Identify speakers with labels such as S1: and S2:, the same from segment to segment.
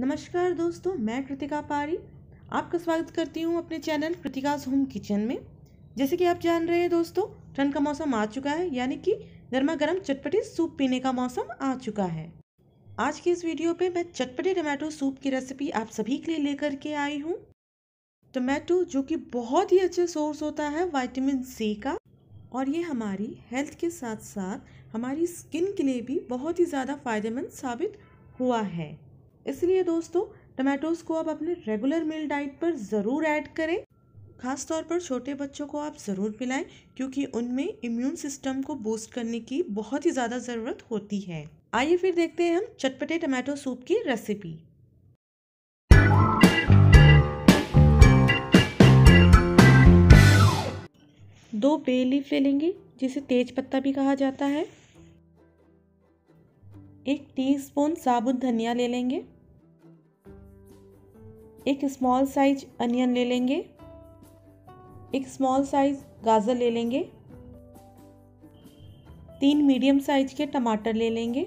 S1: नमस्कार दोस्तों, मैं कृतिका पारी। आपका स्वागत करती हूँ अपने चैनल कृतिकाज होम किचन में। जैसे कि आप जान रहे हैं दोस्तों, ठंड का मौसम आ चुका है, यानी कि गर्मा गर्म चटपटी सूप पीने का मौसम आ चुका है। आज की इस वीडियो पे मैं चटपटे टमाटो सूप की रेसिपी आप सभी के लिए लेकर के आई हूँ। टमाटो, जो कि बहुत ही अच्छा सोर्स होता है वाइटामिन सी का, और ये हमारी हेल्थ के साथ साथ हमारी स्किन के लिए भी बहुत ही ज़्यादा फ़ायदेमंद साबित हुआ है। इसलिए दोस्तों टमाटोज़ को आप अपने रेगुलर मील डाइट पर ज़रूर ऐड करें। खास तौर पर छोटे बच्चों को आप ज़रूर पिलाएँ, क्योंकि उनमें इम्यून सिस्टम को बूस्ट करने की बहुत ही ज़्यादा ज़रूरत होती है। आइए फिर देखते हैं हम चटपटे टमाटो सूप की रेसिपी दो बे लीफ ले लेंगे, जिसे तेज पत्ता भी कहा जाता है। एक टीस्पून साबुत धनिया ले लेंगे। एक स्मॉल साइज़ अनियन ले लेंगे। एक स्मॉल साइज़ गाजर ले लेंगे। तीन मीडियम साइज़ के टमाटर ले लेंगे।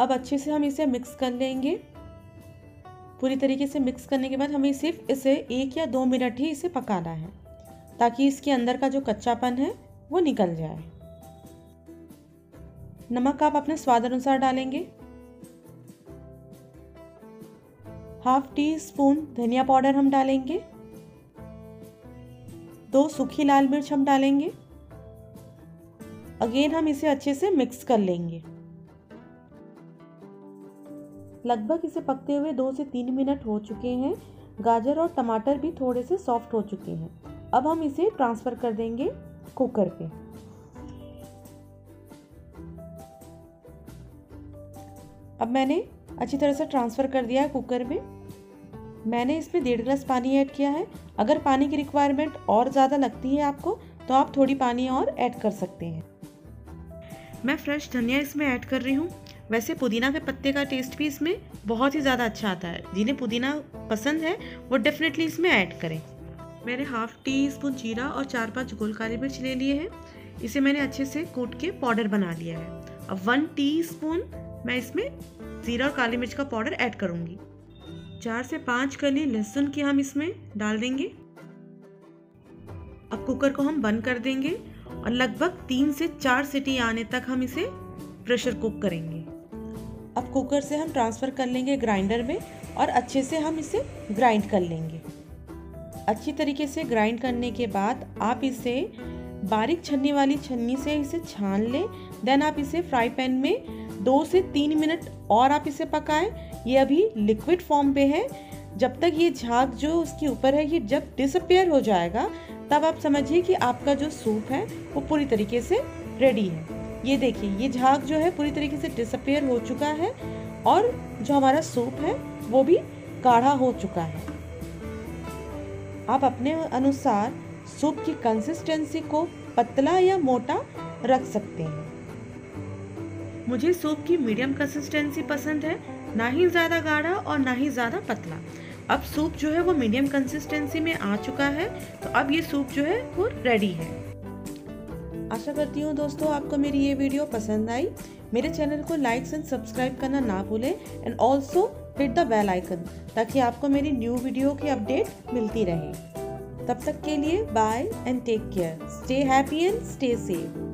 S1: अब अच्छे से हम इसे मिक्स कर लेंगे। पूरी तरीके से मिक्स करने के बाद हमें सिर्फ़ इसे एक या दो मिनट ही इसे पकाना है, ताकि इसके अंदर का जो कच्चापन है वो निकल जाए। नमक आप अपने स्वाद अनुसार डालेंगे। हाफ़ टी स्पून धनिया पाउडर हम डालेंगे। दो सूखी लाल मिर्च हम डालेंगे। अगेन हम इसे अच्छे से मिक्स कर लेंगे। लगभग इसे पकते हुए दो से तीन मिनट हो चुके हैं। गाजर और टमाटर भी थोड़े से सॉफ्ट हो चुके हैं। अब हम इसे ट्रांसफ़र कर देंगे कुकर पे। अब मैंने अच्छी तरह से ट्रांसफ़र कर दिया है कुकर में। मैंने इसमें डेढ़ गिलास पानी ऐड किया है। अगर पानी की रिक्वायरमेंट और ज़्यादा लगती है आपको तो आप थोड़ी पानी और ऐड कर सकते हैं। मैं फ्रेश धनिया इसमें ऐड कर रही हूँ। वैसे पुदीना के पत्ते का टेस्ट भी इसमें बहुत ही ज़्यादा अच्छा आता है। जिन्हें पुदीना पसंद है, वो डेफिनेटली इसमें ऐड करें। मैंने हाफ़ टी स्पून जीरा और चार पाँच गोल काली मिर्च ले लिए हैं। इसे मैंने अच्छे से कूट के पाउडर बना लिया है। अब वन टी स्पून मैं इसमें ज़ीरा और काली मिर्च का पाउडर ऐड करूँगी। चार से पाँच कली लहसुन की हम इसमें डाल देंगे। अब कुकर को हम बंद कर देंगे और लगभग तीन से चार सीटी आने तक हम इसे प्रेशर कुक करेंगे। अब कुकर से हम ट्रांसफ़र कर लेंगे ग्राइंडर में और अच्छे से हम इसे ग्राइंड कर लेंगे। अच्छी तरीके से ग्राइंड करने के बाद आप इसे बारीक छन्नी वाली छन्नी से इसे छान लें। देन आप इसे फ्राई पैन में दो से तीन मिनट और आप इसे पकाएँ। ये अभी लिक्विड फॉर्म पे है। जब तक ये झाग जो उसके ऊपर है, ये जब डिसअपेयर हो जाएगा, तब आप समझिए कि आपका जो सूप है, वो पूरी तरीके से रेडी है। ये देखिए, ये झाग जो है, पूरी तरीके से डिसअपेयर हो चुका है और जो हमारा सूप है, वो भी गाढ़ा हो चुका है। आप अपने अनुसार सूप की कंसिस्टेंसी को पतला या मोटा रख सकते हैं। मुझे सूप की मीडियम कंसिस्टेंसी पसंद है, ना ही ज़्यादा गाढ़ा और ना ही ज़्यादा पतला। अब सूप जो है वो मीडियम कंसिस्टेंसी में आ चुका है तो अब ये सूप जो है वो रेडी है। आशा करती हूँ दोस्तों आपको मेरी ये वीडियो पसंद आई। मेरे चैनल को लाइक एंड सब्सक्राइब करना ना भूलें and also hit the bell icon ताकि आपको मेरी न्यू वीडियो की अपडेट मिलती रहे। तब तक के लिए bye and take care stay happy and stay safe